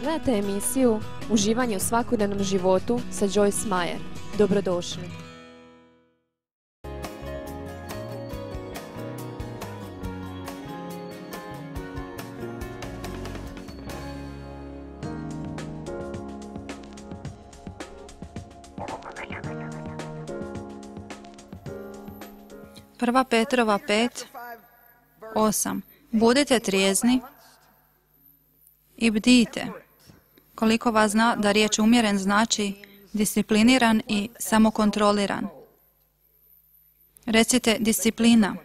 Gledajte emisiju Uživanje u svakodnevnom životu sa Joyce Meyer. Dobrodošli. Prva Petrova 5, 8. Budite trijezni i bdijte. Koliko vas zna da riječ umjeren znači discipliniran i samokontroliran. Recite disciplina.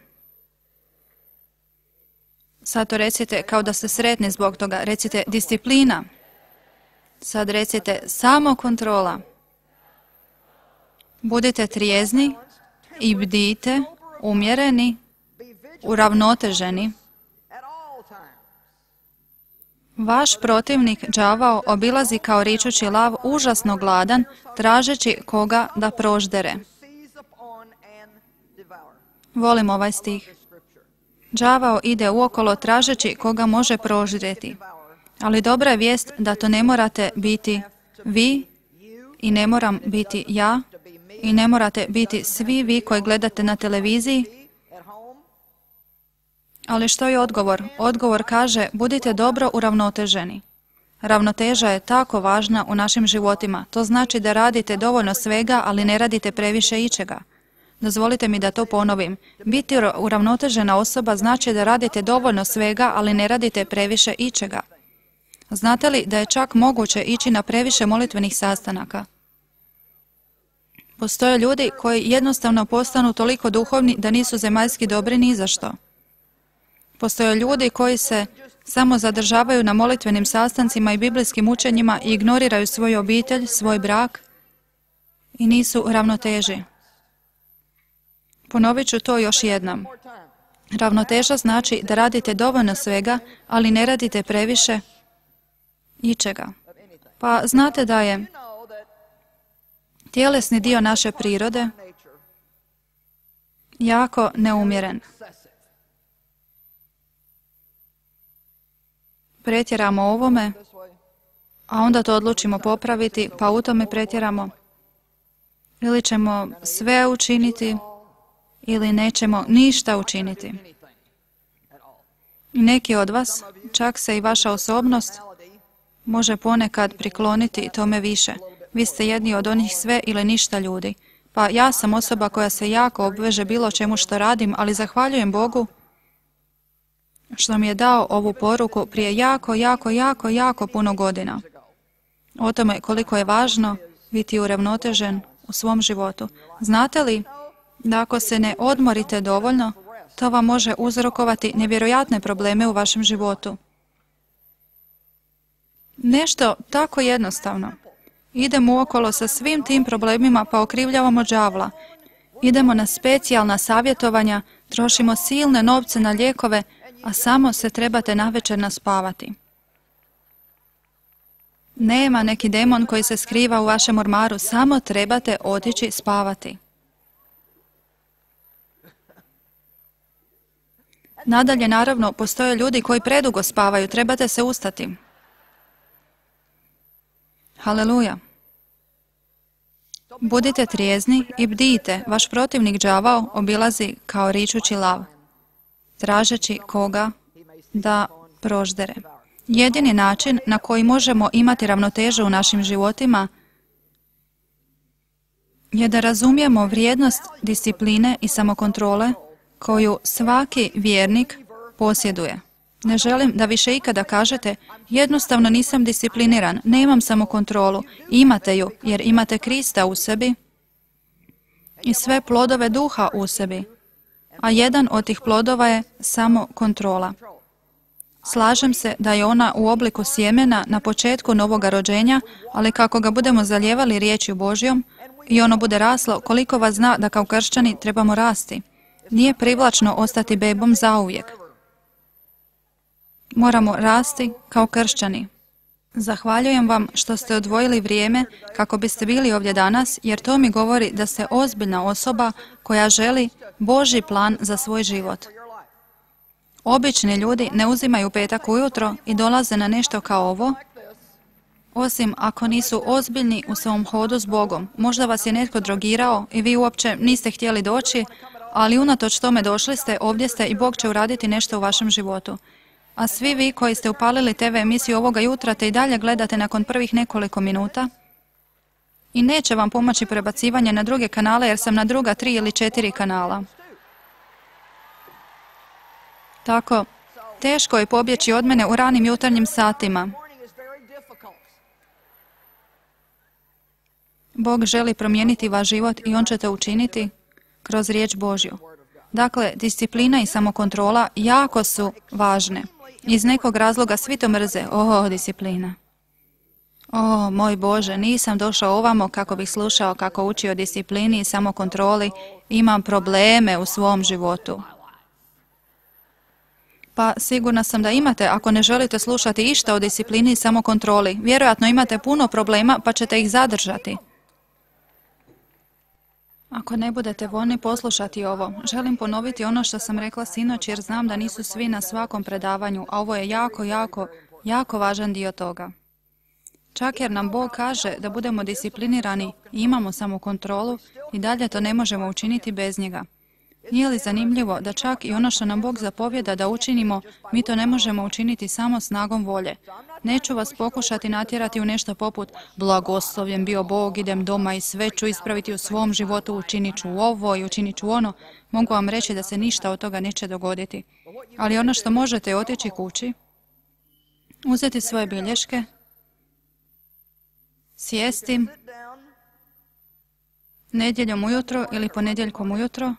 Sad to recite kao da ste sretni zbog toga. Recite disciplina. Sad recite samokontrola. Budite trijezni i bdijte, umjereni, uravnoteženi. Vaš protivnik đavao obilazi kao ričući lav užasno gladan, tražeći koga da proždere. Volim ovaj stih. Đavao ide uokolo tražeći koga može proždreti. Ali dobra je vijest da to ne morate biti vi i ne moram biti ja i ne morate biti svi vi koji gledate na televiziji ali što je odgovor? Odgovor kaže budite dobro uravnoteženi. Ravnoteža je tako važna u našim životima. To znači da radite dovoljno svega, ali ne radite previše ičega. Dozvolite mi da to ponovim. Biti uravnotežena osoba znači da radite dovoljno svega, ali ne radite previše ičega. Znate li da je čak moguće ići na previše molitvenih sastanaka? Postoje ljudi koji jednostavno postanu toliko duhovni da nisu zemaljski dobri ni za što. Postoje ljudi koji se samo zadržavaju na molitvenim sastancima i biblijskim učenjima i ignoriraju svoju obitelj, svoj brak i nisu ravnoteži. Ponovit ću to još jednom. Ravnoteža znači da radite dovoljno svega, ali ne radite previše ičega. Pa znate da je tjelesni dio naše prirode jako neumjeren. Pretjeramo ovome, a onda to odlučimo popraviti, pa u tome pretjeramo. Ili ćemo sve učiniti, ili nećemo ništa učiniti. Neki od vas, čak se i vaša osobnost, može ponekad prikloniti tome više. Vi ste jedni od onih sve ili ništa ljudi. Pa ja sam osoba koja se jako obveže bilo čemu što radim, ali zahvaljujem Bogu što mi je dao ovu poruku prije jako, jako, jako, jako puno godina. O tome koliko je važno biti uravnotežen u svom životu. Znate li da ako se ne odmorite dovoljno, to vam može uzrokovati nevjerojatne probleme u vašem životu. Nešto tako jednostavno. Idemo okolo sa svim tim problemima pa okrivljavamo đavla. Idemo na specijalna savjetovanja, trošimo silne novce na lijekove, a samo se trebate navečer naspavati. Nema neki demon koji se skriva u vašem ormaru, samo trebate otići spavati. Nadalje, naravno, postoje ljudi koji predugo spavaju, trebate se ustati. Haleluja. Budite trijezni i bdijte, vaš protivnik đavao obilazi kao ričući lav tražeći koga da proždere. Jedini način na koji možemo imati ravnotežu u našim životima je da razumijemo vrijednost discipline i samokontrole koju svaki vjernik posjeduje. Ne želim da više ikada kažete jednostavno nisam discipliniran, nemam samokontrolu. Imate ju jer imate Krista u sebi i sve plodove duha u sebi a jedan od tih plodova je samo kontrola. Slažem se da je ona u obliku sjemena na početku novoga rođenja, ali kako ga budemo zalijevali riječju Božjom i ono bude raslo, koliko vas zna da kao kršćani trebamo rasti. Nije privlačno ostati bebom zauvijek. Moramo rasti kao kršćani. Zahvaljujem vam što ste odvojili vrijeme kako biste bili ovdje danas, jer to mi govori da ste ozbiljna osoba koja želi Boži plan za svoj život. Obični ljudi ne uzimaju petak ujutro i dolaze na nešto kao ovo Osim ako nisu ozbiljni u svom hodu s Bogom. Možda vas je netko drogirao i vi uopće niste htjeli doći, ali unatoč tome došli ste, ovdje ste i Bog će uraditi nešto u vašem životu. A svi vi koji ste upalili TV emisiju ovoga jutra te i dalje gledate nakon prvih nekoliko minuta, i neće vam pomoći prebacivanje na druge kanale jer sam na druga tri ili četiri kanala. Tako, teško je pobjeći od mene u ranim jutarnjim satima. Bog želi promijeniti vaš život i On će to učiniti kroz riječ Božju. Dakle, disciplina i samokontrola jako su važne. Iz nekog razloga svi to mrze. Oho, disciplina. O, moj Bože, nisam došao ovamo kako bih slušao kako uči o disciplini i samokontroli. Imam probleme u svom životu. Pa sigurna sam da imate ako ne želite slušati išta o disciplini i samokontroli. Vjerojatno imate puno problema pa ćete ih zadržati. Ako ne budete voljni poslušati ovo, želim ponoviti ono što sam rekla sinoć jer znam da nisu svi na svakom predavanju, a ovo je jako, jako, jako važan dio toga. Čak jer nam Bog kaže da budemo disciplinirani i imamo samo kontrolu i dalje to ne možemo učiniti bez njega. Nije li zanimljivo da čak i ono što nam Bog zapovjeda da učinimo, mi to ne možemo učiniti samo snagom volje. Neću vas pokušati natjerati u nešto poput blagoslovljen bio Bog, idem doma i sve ću ispraviti u svom životu, učinit ću ovo i učinit ću ono. Mogu vam reći da se ništa od toga neće dogoditi. Ali ono što možete je otići kući, uzeti svoje bilješke, sjesti nedjeljom ujutro ili ponedjeljkom ujutro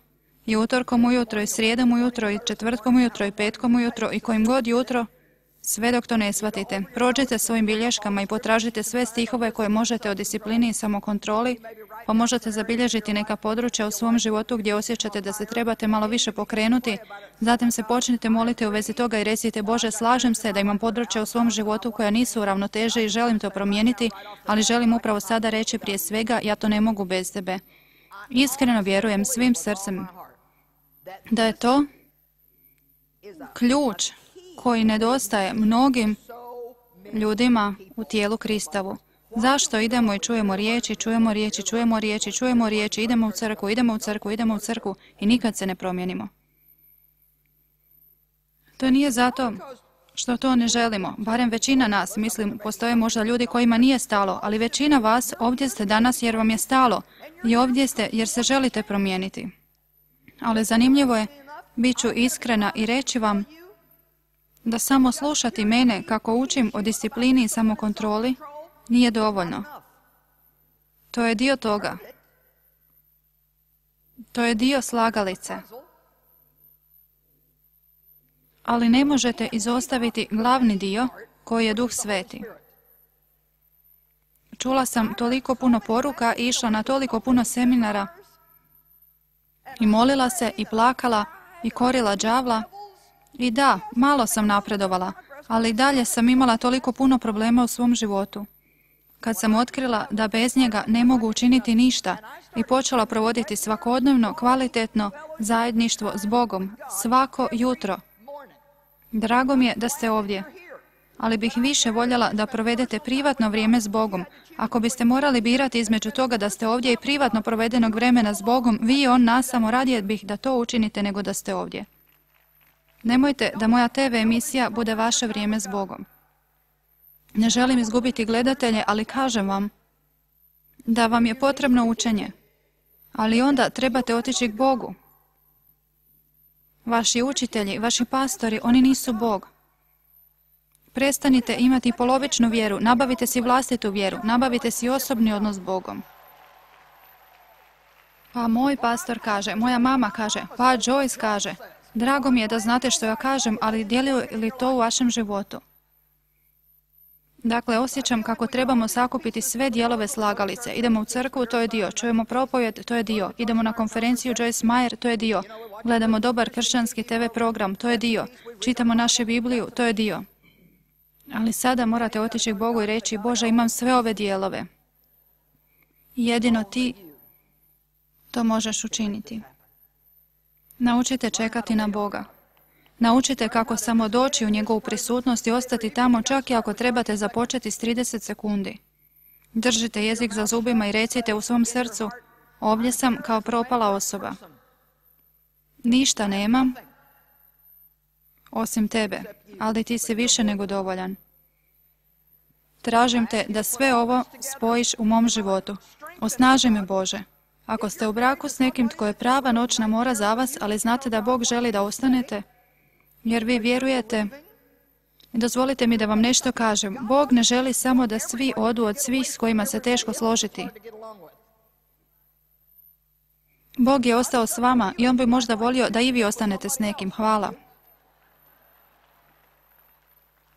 i utorkom ujutro i srijedom ujutro i četvrtkom ujutro i petkom ujutro i kojim god jutro, sve dok to ne shvatite. Prođite svojim bilješkama i potražite sve stihove koje možete o disciplini i samokontroli, pa možete zabilježiti neka područja u svom životu gdje osjećate da se trebate malo više pokrenuti, zatim se počnite moliti u vezi toga i recite Bože, slažem se da imam područja u svom životu koja nisu u ravnoteže i želim to promijeniti, ali želim upravo sada reći prije svega, ja to ne mogu bez tebe. Iskreno vjerujem svim srcem da je to ključ koji nedostaje mnogim ljudima u tijelu Kristavu. Zašto idemo i čujemo riječi, čujemo riječi, čujemo riječi, čujemo riječi, idemo u crku, idemo u crku, idemo u crku i nikad se ne promijenimo? To nije zato što to ne želimo. Barem većina nas, mislim, postoje možda ljudi kojima nije stalo, ali većina vas ovdje ste danas jer vam je stalo i ovdje ste jer se želite promijeniti. Ali zanimljivo je, bit ću iskrena i reći vam da samo slušati mene kako učim o disciplini i samokontroli nije dovoljno. To je dio toga. To je dio slagalice. Ali ne možete izostaviti glavni dio koji je duh sveti. Čula sam toliko puno poruka i išla na toliko puno seminara i molila se i plakala i korila đavla i da, malo sam napredovala, ali dalje sam imala toliko puno problema u svom životu. Kad sam otkrila da bez njega ne mogu učiniti ništa i počela provoditi svakodnevno, kvalitetno zajedništvo s Bogom, svako jutro. Drago mi je da ste ovdje, ali bih više voljela da provedete privatno vrijeme s Bogom. Ako biste morali birati između toga da ste ovdje i privatno provedenog vremena s Bogom, vi i on nas samo radije bih da to učinite nego da ste ovdje. Nemojte da moja TV emisija bude vaše vrijeme s Bogom. Ne želim izgubiti gledatelje, ali kažem vam da vam je potrebno učenje. Ali onda trebate otići k Bogu. Vaši učitelji, vaši pastori, oni nisu Bog. Prestanite imati polovičnu vjeru, nabavite si vlastitu vjeru, nabavite si osobni odnos s Bogom. Pa moj pastor kaže, moja mama kaže, pa Joyce kaže, drago mi je da znate što ja kažem, ali djeluje li to u vašem životu? Dakle, osjećam kako trebamo sakupiti sve dijelove slagalice. Idemo u crkvu, to je dio. Čujemo propovjed, to je dio. Idemo na konferenciju Joyce Meyer, to je dio. Gledamo dobar kršćanski TV program, to je dio. Čitamo naše Bibliju, to je dio. Ali sada morate otići k Bogu i reći, Bože, imam sve ove dijelove. Jedino ti to možeš učiniti. Naučite čekati na Boga. Naučite kako samo doći u njegovu prisutnost i ostati tamo čak i ako trebate započeti s 30 sekundi. Držite jezik za zubima i recite u svom srcu, ovdje sam kao propala osoba. Ništa nemam, osim tebe, ali ti si više nego dovoljan. Tražim te da sve ovo spojiš u mom životu. Osnaži me Bože. Ako ste u braku s nekim tko je prava noćna mora za vas, ali znate da Bog želi da ostanete, jer vi vjerujete, dozvolite mi da vam nešto kažem. Bog ne želi samo da svi odu od svih s kojima se teško složiti. Bog je ostao s vama i On bi možda volio da i vi ostanete s nekim. Hvala.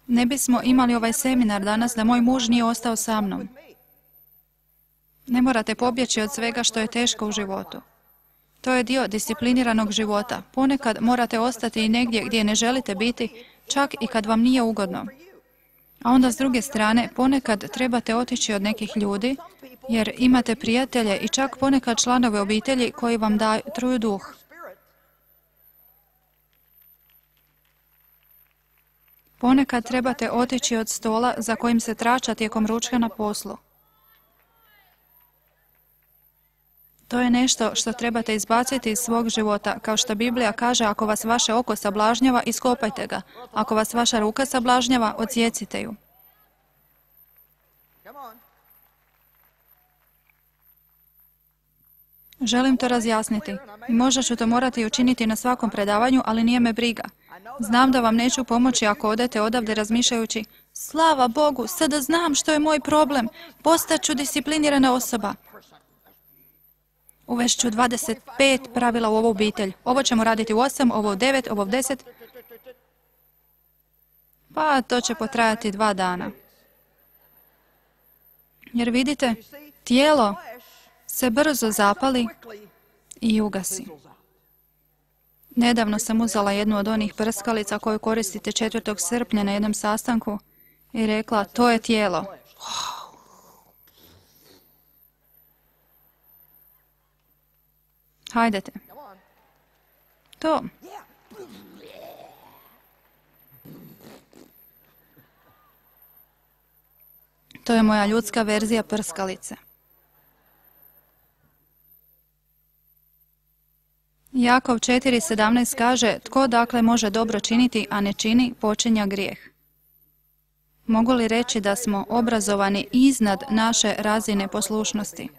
Ne bismo imali ovaj seminar danas da moj muž nije ostao sa mnom. Ne morate pobjeći od svega što je teško u životu. To je dio discipliniranog života. Ponekad morate ostati i negdje gdje ne želite biti, čak i kad vam nije ugodno. A onda s druge strane, ponekad trebate otići od nekih ljudi, jer imate prijatelje i čak ponekad članove obitelji koji vam daju truju duh. Ponekad trebate otići od stola za kojim se trača tijekom ručka na poslu. To je nešto što trebate izbaciti iz svog života. Kao što Biblija kaže, ako vas vaše oko sablažnjava, iskopajte ga. Ako vas vaša ruka sablažnjava, odsjecite ju. Želim to razjasniti. Možda ću to morati učiniti na svakom predavanju, ali nije me briga. Znam da vam neću pomoći ako odete odavde razmišljajući Slava Bogu, sada znam što je moj problem. Postaću disciplinirana osoba. Uvešću 25 pravila u ovu obitelj. Ovo ćemo raditi u 8, ovo u 9, ovo u 10. Pa to će potrajati dva dana. Jer vidite, tijelo se brzo zapali i ugasi. Nedavno sam uzela jednu od onih prskalica koju koristite 4. srpnja na jednom sastanku i rekla, to je tijelo. Hajdete. To. To je moja ljudska verzija prskalice. Jakov 4.17 kaže, tko dakle može dobro činiti, a ne čini, počinja grijeh. Mogu li reći da smo obrazovani iznad naše razine poslušnosti?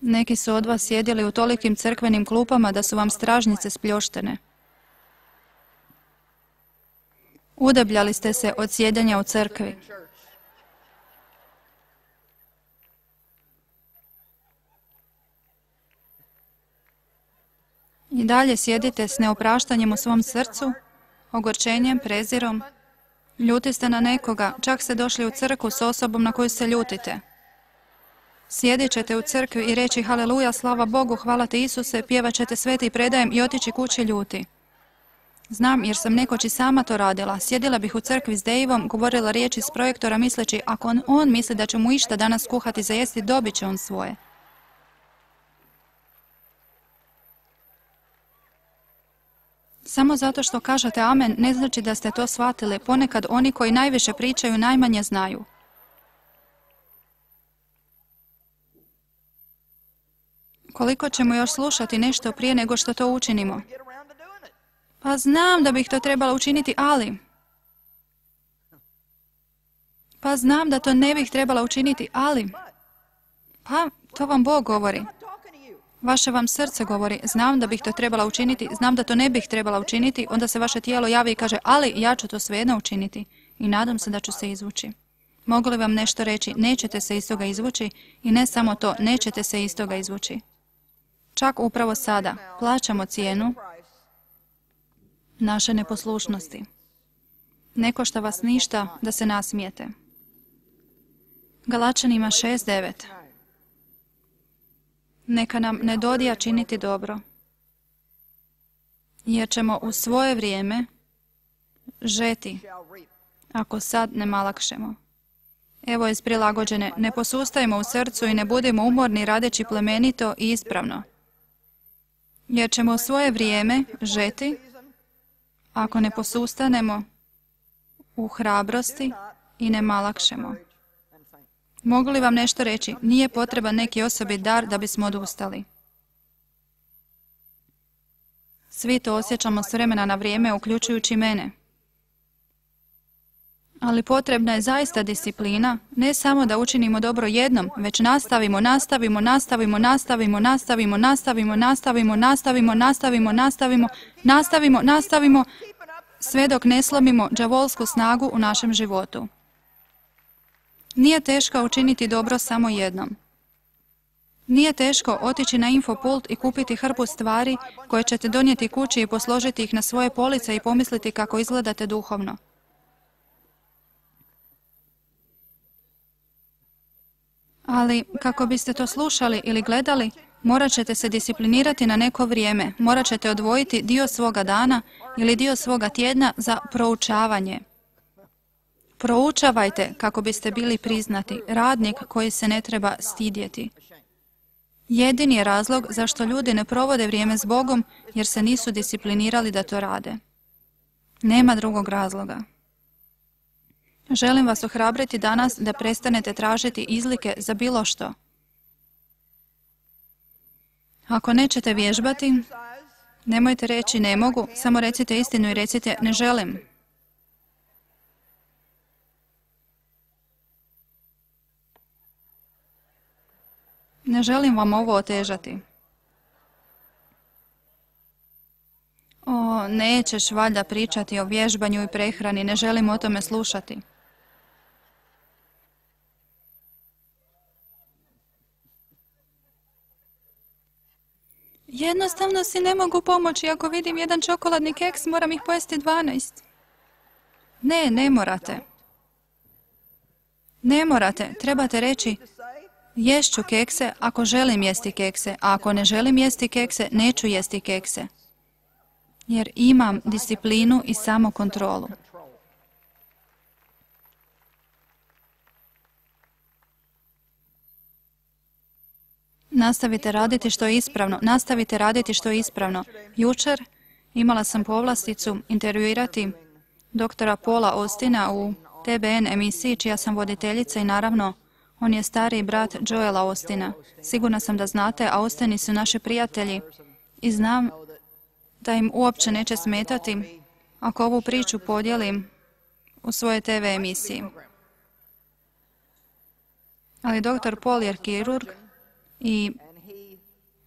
Neki su od vas sjedili u tolikim crkvenim klupama da su vam stražnice spljoštene. Udebljali ste se od sjedenja u crkvi. I dalje sjedite s neopraštanjem u svom srcu, ogorčenjem, prezirom. Ljuti ste na nekoga, čak ste došli u crku s osobom na koju se ljutite. Sjedit ćete u crkvi i reći Haleluja, slava Bogu, hvala te Isuse, pjevat ćete sveti predajem i otići kući ljuti. Znam jer sam nekoć i sama to radila. Sjedila bih u crkvi s Dejvom, govorila riječi s projektora misleći ako on, on misli da će mu išta danas kuhati za jesti, dobit će on svoje. Samo zato što kažete amen ne znači da ste to shvatili. Ponekad oni koji najviše pričaju najmanje znaju. Koliko ćemo još slušati nešto prije nego što to učinimo? Pa znam da bih to trebala učiniti, ali... Pa znam da to ne bih trebala učiniti, ali... Pa, to vam Bog govori. Vaše vam srce govori, znam da bih to trebala učiniti, znam da to ne bih trebala učiniti, onda se vaše tijelo javi i kaže, ali ja ću to svejedno učiniti i nadam se da ću se izvući. Mogu li vam nešto reći, nećete se iz toga izvući i ne samo to, nećete se iz toga izvući. Čak upravo sada plaćamo cijenu naše neposlušnosti. Ne košta vas ništa da se nasmijete. Galačanima 6.9 Neka nam ne dodija činiti dobro, jer ćemo u svoje vrijeme žeti ako sad ne malakšemo. Evo je prilagođene, ne posustajmo u srcu i ne budemo umorni radeći plemenito i ispravno. jer ćemo u svoje vrijeme žeti ako ne posustanemo u hrabrosti i ne malakšemo. Mogu li vam nešto reći? Nije potreban neki osobi dar da bismo odustali. Svi to osjećamo s vremena na vrijeme, uključujući mene. Ali potrebna je zaista disciplina, ne samo da učinimo dobro jednom, već nastavimo, nastavimo, nastavimo, nastavimo, nastavimo, nastavimo, nastavimo, nastavimo, nastavimo, nastavimo, nastavimo, nastavimo, sve dok ne slomimo džavolsku snagu u našem životu. Nije teško učiniti dobro samo jednom. Nije teško otići na infopult i kupiti hrpu stvari koje ćete donijeti kući i posložiti ih na svoje police i pomisliti kako izgledate duhovno. Ali, kako biste to slušali ili gledali, morat ćete se disciplinirati na neko vrijeme. Morat ćete odvojiti dio svoga dana ili dio svoga tjedna za proučavanje. Proučavajte kako biste bili priznati, radnik koji se ne treba stidjeti. Jedini je razlog zašto ljudi ne provode vrijeme s Bogom jer se nisu disciplinirali da to rade. Nema drugog razloga. Želim vas ohrabriti danas da prestanete tražiti izlike za bilo što. Ako nećete vježbati, nemojte reći ne mogu, samo recite istinu i recite ne želim. Ne želim vam ovo otežati. O, nećeš valjda pričati o vježbanju i prehrani, ne želim o tome slušati. Jednostavno si ne mogu pomoći. Ako vidim jedan čokoladni keks, moram ih pojesti 12. Ne, ne morate. Ne morate. Trebate reći, ješću kekse ako želim jesti kekse, a ako ne želim jesti kekse, neću jesti kekse. Jer imam disciplinu i samokontrolu. Nastavite raditi što je ispravno. Nastavite raditi što je ispravno. Jučer imala sam povlasticu intervjuirati doktora Paula Ostina u TBN emisiji čija sam voditeljica i naravno on je stariji brat Joela Ostina. Sigurna sam da znate, a Ostini su naši prijatelji i znam da im uopće neće smetati ako ovu priču podijelim u svojoj TV emisiji. Ali doktor Paul je kirurg i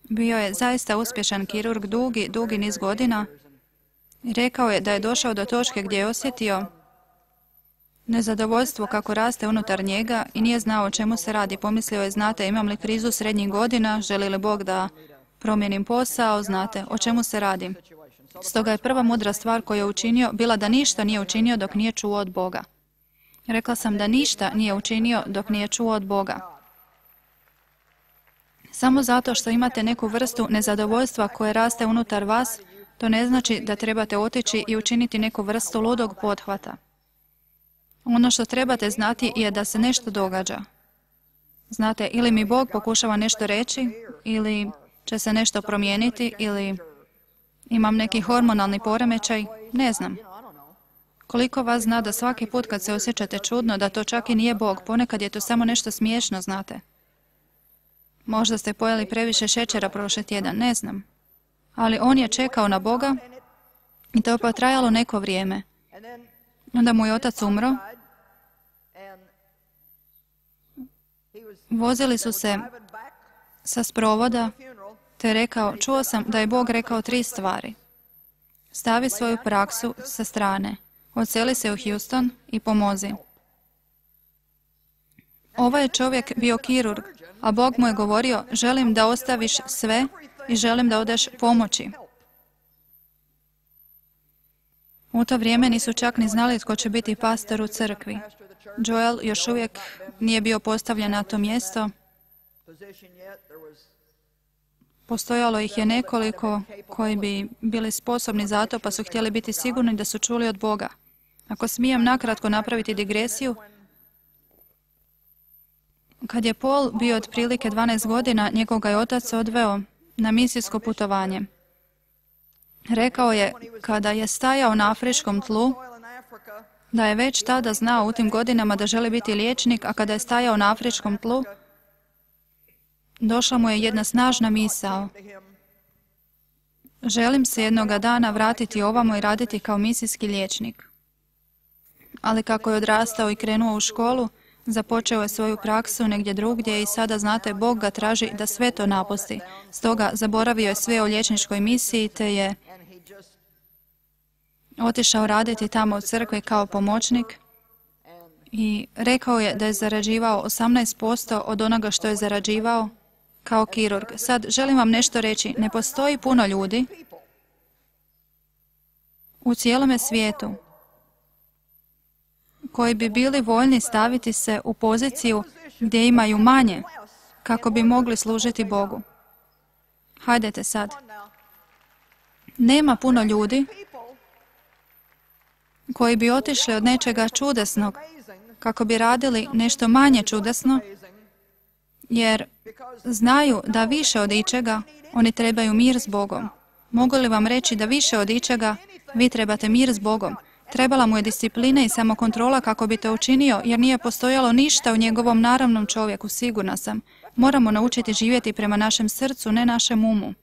bio je zaista uspješan kirurg dugi, dugi niz godina. Rekao je da je došao do točke gdje je osjetio nezadovoljstvo kako raste unutar njega i nije znao o čemu se radi. Pomislio je, znate, imam li krizu srednjih godina, želi li Bog da promijenim posao, znate, o čemu se radi. Stoga je prva mudra stvar koju je učinio bila da ništa nije učinio dok nije čuo od Boga. Rekla sam da ništa nije učinio dok nije čuo od Boga. Samo zato što imate neku vrstu nezadovoljstva koje raste unutar vas, to ne znači da trebate otići i učiniti neku vrstu ludog pothvata. Ono što trebate znati je da se nešto događa. Znate, ili mi Bog pokušava nešto reći, ili će se nešto promijeniti, ili imam neki hormonalni poremećaj, ne znam. Koliko vas zna da svaki put kad se osjećate čudno, da to čak i nije Bog, ponekad je to samo nešto smiješno, znate. Možda ste pojeli previše šećera prošli tjedan, ne znam. Ali on je čekao na Boga i to pa trajalo neko vrijeme. Onda mu je otac umro. Vozili su se sa sprovoda, te rekao, čuo sam da je Bog rekao tri stvari. Stavi svoju praksu sa strane, odseli se u Houston i pomozi. Ovaj je čovjek bio kirurg, a Bog mu je govorio, želim da ostaviš sve i želim da odeš pomoći. U to vrijeme nisu čak ni znali tko će biti pastor u crkvi. Joel još uvijek nije bio postavljen na to mjesto. Postojalo ih je nekoliko koji bi bili sposobni za to, pa su htjeli biti sigurni da su čuli od Boga. Ako smijem nakratko napraviti digresiju, kad je Paul bio otprilike 12 godina, njegov ga je otac odveo na misijsko putovanje. Rekao je, kada je stajao na afričkom tlu, da je već tada znao u tim godinama da želi biti liječnik, a kada je stajao na afričkom tlu, došla mu je jedna snažna misao. Želim se jednoga dana vratiti ovamo i raditi kao misijski liječnik. Ali kako je odrastao i krenuo u školu, započeo je svoju praksu negdje drugdje i sada znate Bog ga traži da sve to napusti. Stoga zaboravio je sve o liječničkoj misiji te je otišao raditi tamo u crkvi kao pomoćnik i rekao je da je zarađivao 18% od onoga što je zarađivao kao kirurg. Sad želim vam nešto reći. Ne postoji puno ljudi u cijelome svijetu koji bi bili voljni staviti se u poziciju gdje imaju manje kako bi mogli služiti Bogu. Hajdete sad. Nema puno ljudi koji bi otišli od nečega čudesnog kako bi radili nešto manje čudesno jer znaju da više od ičega oni trebaju mir s Bogom. Mogu li vam reći da više od ičega vi trebate mir s Bogom? Trebala mu je disciplina i samokontrola kako bi to učinio, jer nije postojalo ništa u njegovom naravnom čovjeku, sigurna sam. Moramo naučiti živjeti prema našem srcu, ne našem umu.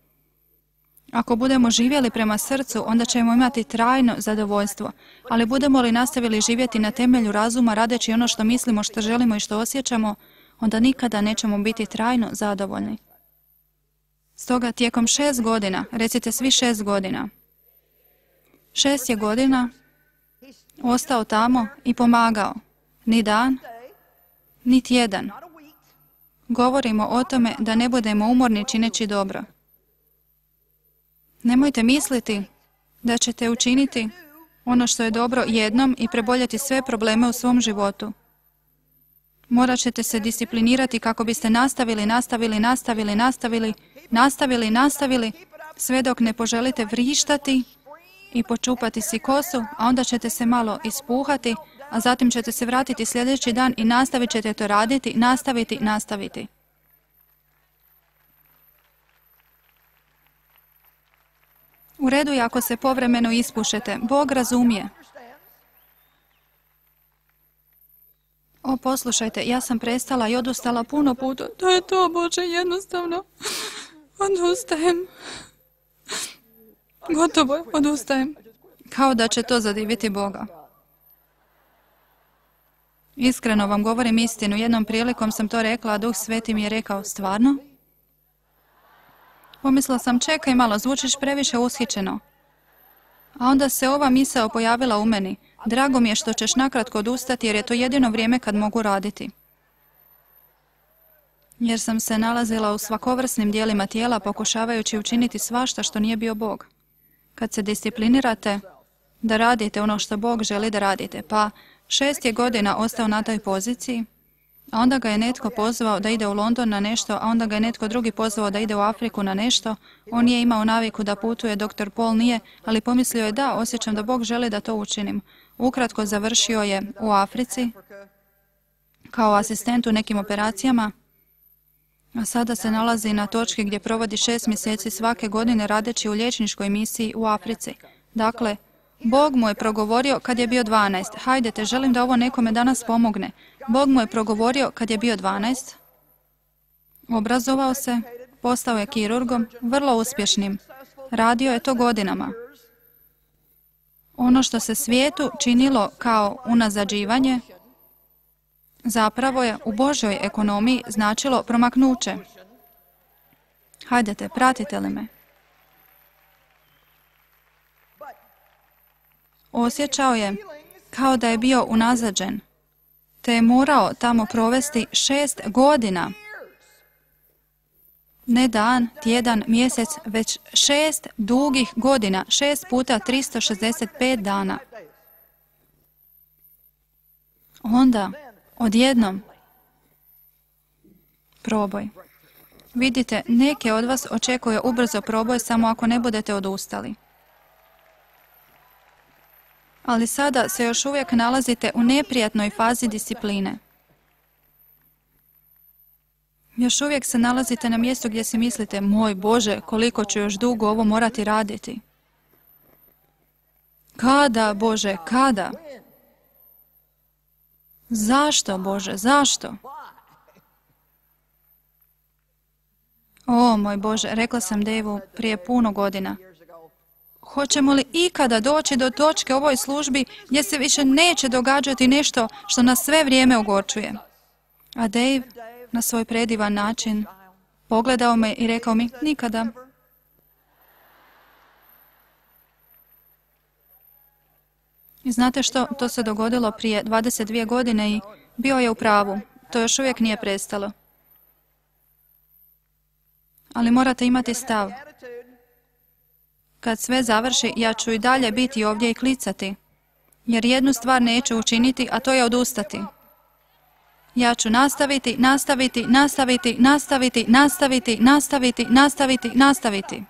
Ako budemo živjeli prema srcu, onda ćemo imati trajno zadovoljstvo. Ali budemo li nastavili živjeti na temelju razuma, radeći ono što mislimo, što želimo i što osjećamo, onda nikada nećemo biti trajno zadovoljni. Stoga tijekom šest godina, recite svi šest godina, šest je godina ostao tamo i pomagao. Ni dan, ni tjedan. Govorimo o tome da ne budemo umorni čineći dobro. Nemojte misliti da ćete učiniti ono što je dobro jednom i preboljeti sve probleme u svom životu. Morat ćete se disciplinirati kako biste nastavili, nastavili, nastavili, nastavili, nastavili, nastavili, sve dok ne poželite vrištati i počupati si kosu, a onda ćete se malo ispuhati, a zatim ćete se vratiti sljedeći dan i nastavit ćete to raditi, nastaviti, nastaviti. U redu je ako se povremeno ispušete. Bog razumije. O, poslušajte, ja sam prestala i odustala puno puta. To je to, Bože, jednostavno. Odustajem. Gotovo, odustajem. Kao da će to zadiviti Boga. Iskreno vam govorim istinu. Jednom prilikom sam to rekla, a Duh Sveti mi je rekao, stvarno? Pomislila sam, čekaj malo, zvučiš previše ushićeno. A onda se ova misao pojavila u meni. Drago mi je što ćeš nakratko odustati jer je to jedino vrijeme kad mogu raditi. Jer sam se nalazila u svakovrsnim dijelima tijela pokušavajući učiniti svašta što nije bio Bog. Kad se disciplinirate da radite ono što Bog želi da radite, pa šest je godina ostao na toj poziciji, a onda ga je netko pozvao da ide u London na nešto, a onda ga je netko drugi pozvao da ide u Afriku na nešto. On nije imao naviku da putuje, doktor Paul nije, ali pomislio je da, osjećam da Bog želi da to učinim. Ukratko završio je u Africi kao asistent u nekim operacijama, a sada se nalazi na točki gdje provodi šest mjeseci svake godine radeći u liječničkoj misiji u Africi. Dakle, Bog mu je progovorio kad je bio 12. Hajdete, želim da ovo nekome danas pomogne. Bog mu je progovorio kad je bio 12. Obrazovao se, postao je kirurgom, vrlo uspješnim. Radio je to godinama. Ono što se svijetu činilo kao unazađivanje, zapravo je u Božoj ekonomiji značilo promaknuće. Hajdete, pratite li me? Osjećao je kao da je bio unazađen, te je morao tamo provesti šest godina. Ne dan, tjedan, mjesec, već šest dugih godina, šest puta 365 dana. Onda, odjednom, proboj. Vidite, neke od vas očekuje ubrzo proboj samo ako ne budete odustali ali sada se još uvijek nalazite u neprijatnoj fazi discipline. Još uvijek se nalazite na mjestu gdje si mislite, moj Bože, koliko ću još dugo ovo morati raditi. Kada, Bože, kada? Zašto, Bože, zašto? O, moj Bože, rekla sam Devu prije puno godina. Hoćemo li ikada doći do točke ovoj službi gdje se više neće događati nešto što nas sve vrijeme ogorčuje? A Dave, na svoj predivan način, pogledao me i rekao mi, nikada. I znate što, to se dogodilo prije 22 godine i bio je u pravu. To još uvijek nije prestalo. Ali morate imati stav. Kad sve završi, ja ću i dalje biti ovdje i klicati. Jer jednu stvar neću učiniti, a to je odustati. Ja ću nastaviti, nastaviti, nastaviti, nastaviti, nastaviti, nastaviti, nastaviti, nastaviti.